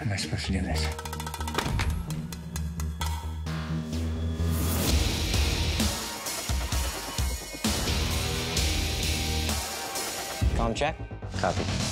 Am I supposed to do this? Com check. Copy.